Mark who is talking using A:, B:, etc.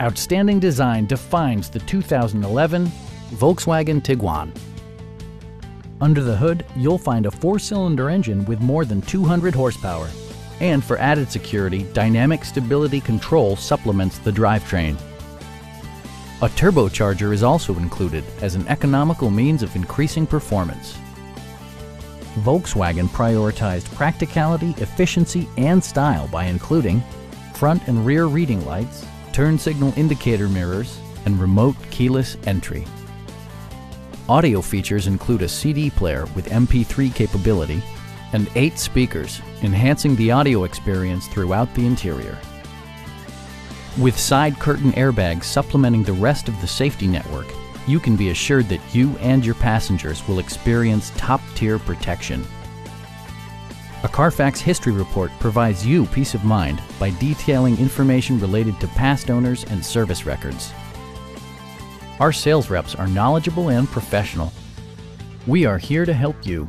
A: Outstanding design defines the 2011 Volkswagen Tiguan. Under the hood, you'll find a four-cylinder engine with more than 200 horsepower. And for added security, Dynamic Stability Control supplements the drivetrain. A turbocharger is also included as an economical means of increasing performance. Volkswagen prioritized practicality, efficiency, and style by including front and rear reading lights, turn signal indicator mirrors, and remote keyless entry. Audio features include a CD player with MP3 capability and eight speakers, enhancing the audio experience throughout the interior. With side curtain airbags supplementing the rest of the safety network, you can be assured that you and your passengers will experience top-tier protection. A Carfax history report provides you peace of mind by detailing information related to past owners and service records. Our sales reps are knowledgeable and professional. We are here to help you